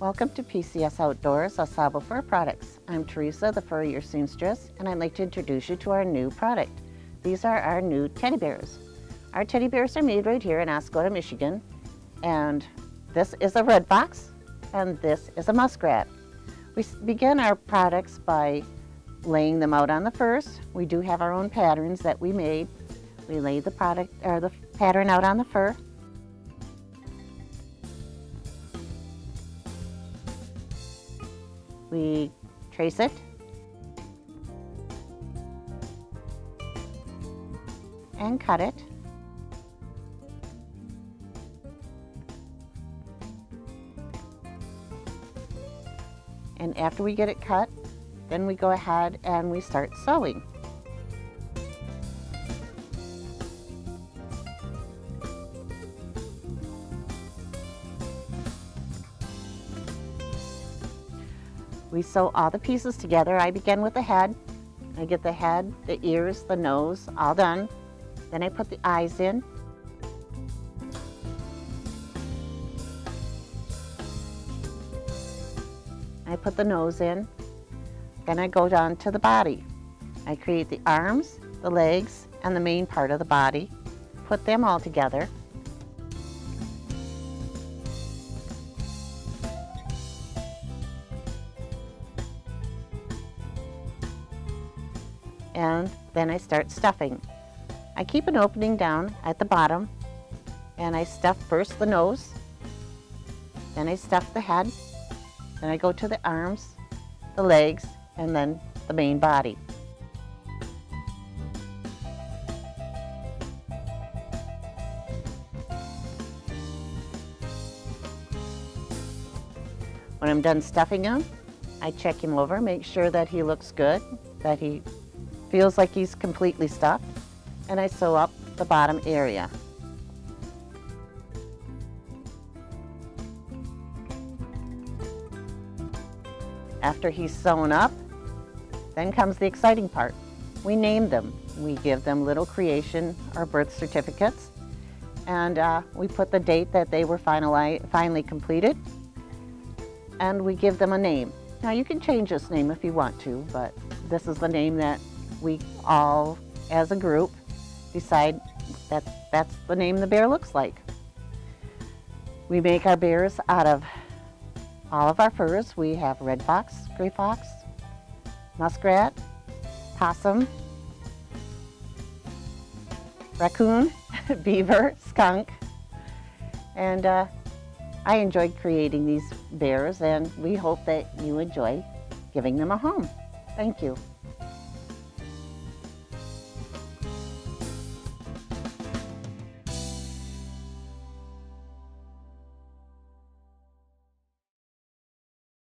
Welcome to PCS Outdoors, AuSable Fur Products. I'm Teresa, the Furrier Seamstress, and I'd like to introduce you to our new product. These are our new teddy bears. Our teddy bears are made right here in Oscoda, Michigan, and this is a red fox, and this is a muskrat. We begin our products by laying them out on the furs. We do have our own patterns that we made. We lay the product or the pattern out on the fur we trace it and cut it. And after we get it cut, then we go ahead and we start sewing. We sew all the pieces together. I begin with the head. I get the head, the ears, the nose, all done. Then I put the eyes in. I put the nose in. Then I go down to the body. I create the arms, the legs, and the main part of the body. Put them all together. And then I start stuffing. I keep an opening down at the bottom and I stuff first the nose, then I stuff the head, then I go to the arms, the legs, and then the main body. When I'm done stuffing him, I check him over, make sure that he looks good, that he Feels like he's completely stuffed. And I sew up the bottom area. After he's sewn up, then comes the exciting part. We name them. We give them little creation or birth certificates, and uh, we put the date that they were finally completed, and we give them a name. Now you can change this name if you want to, but this is the name that we all, as a group, decide that that's the name the bear looks like. We make our bears out of all of our furs. We have red fox, gray fox, muskrat, possum, raccoon, beaver, skunk, and uh, I enjoyed creating these bears and we hope that you enjoy giving them a home. Thank you.